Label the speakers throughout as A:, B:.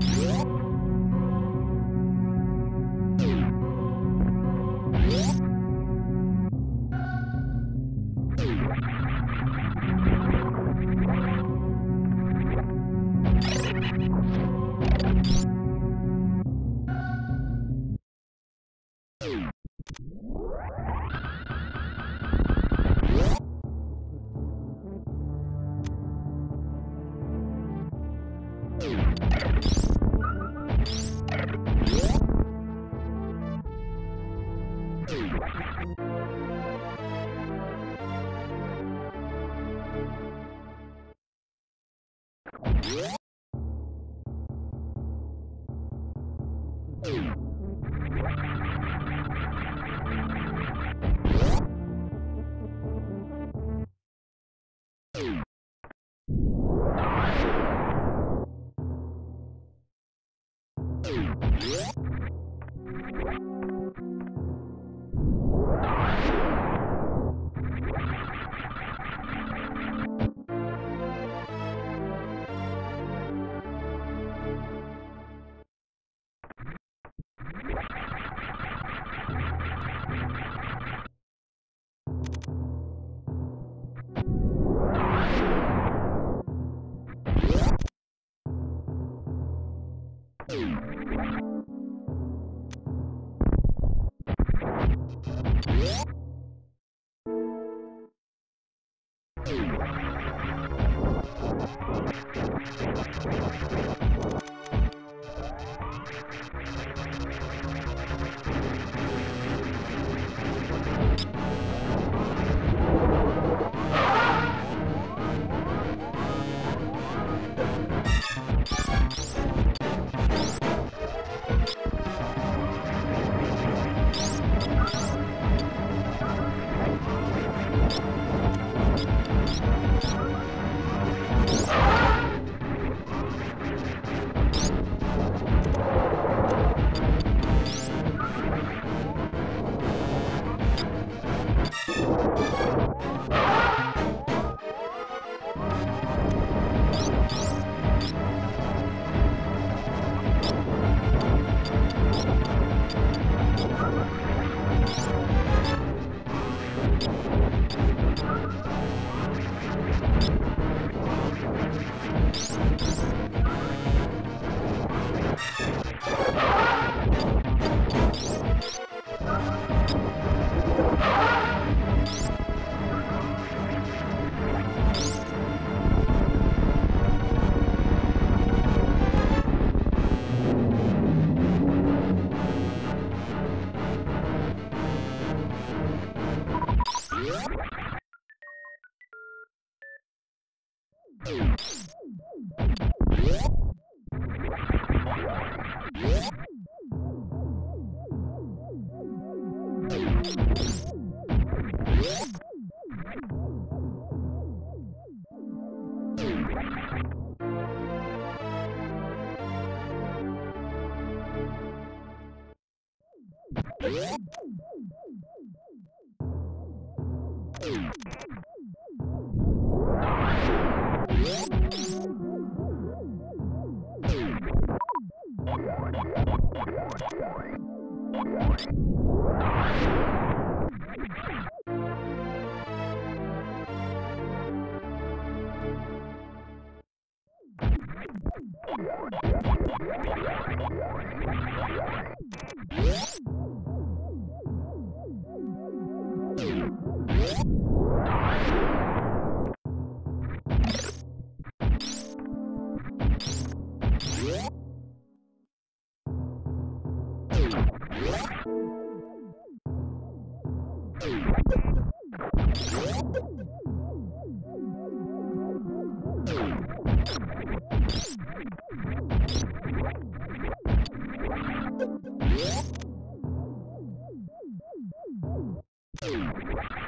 A: Yeah. Thank you.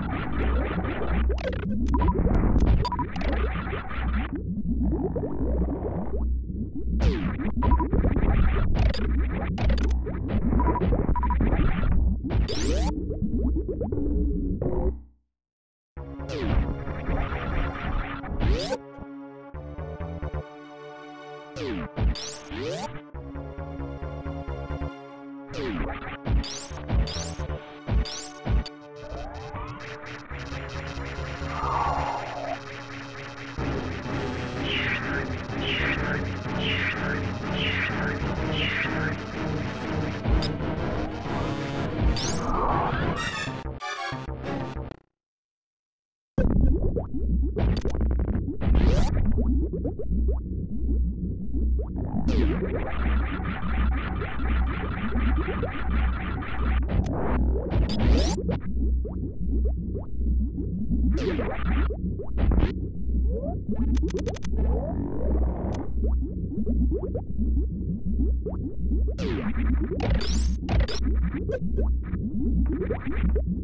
A: Thank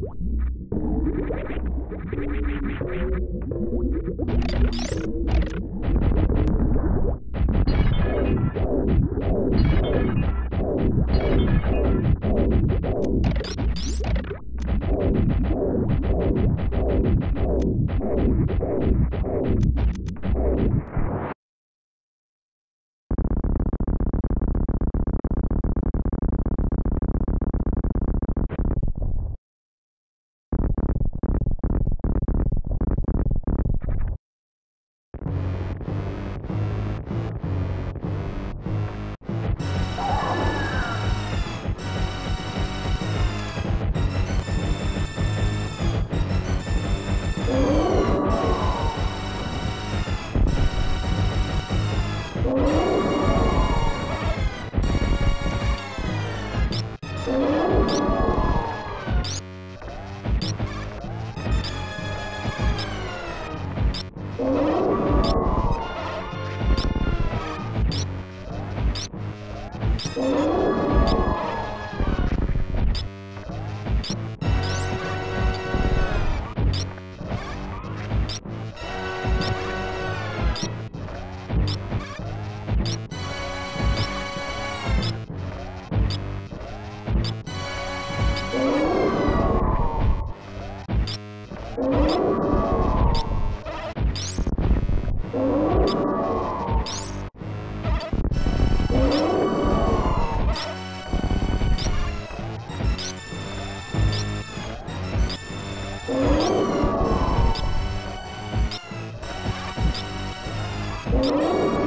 A: you. Thank you. Música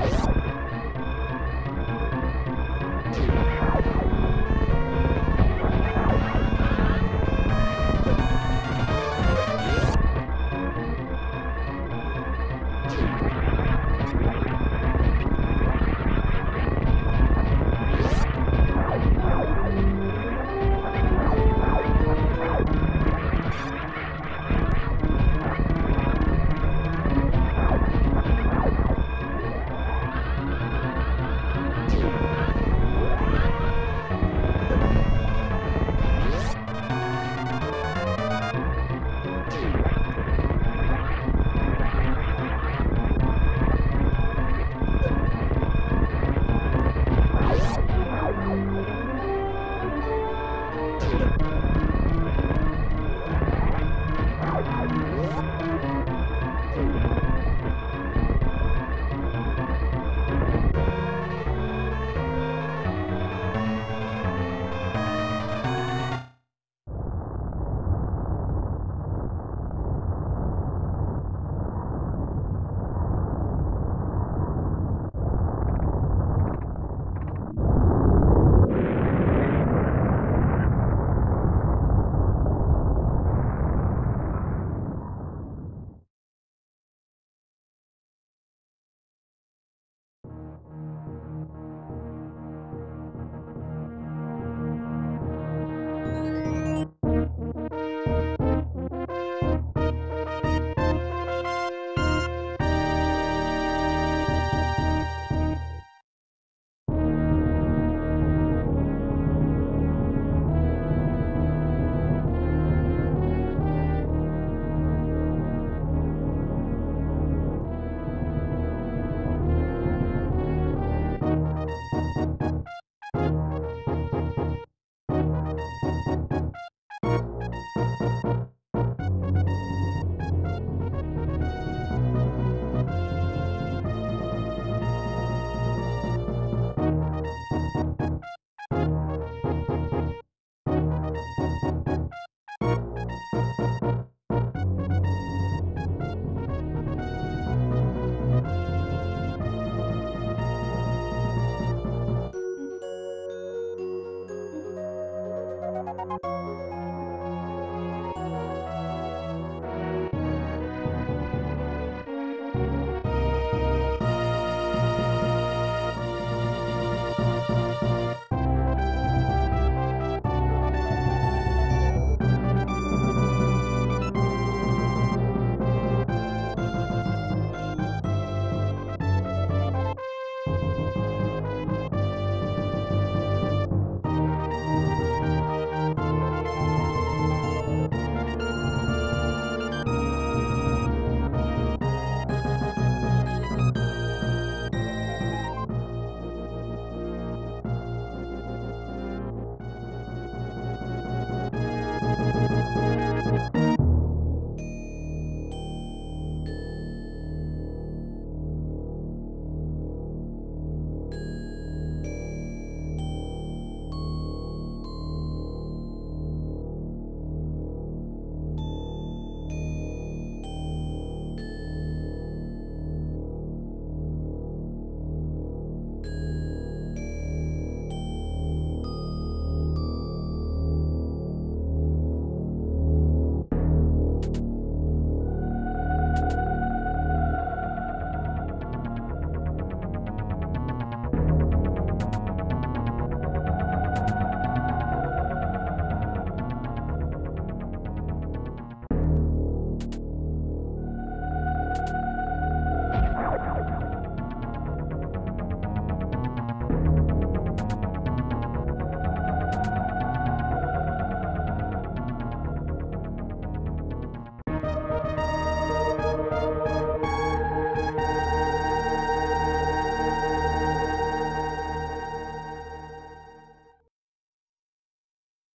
A: Let's go.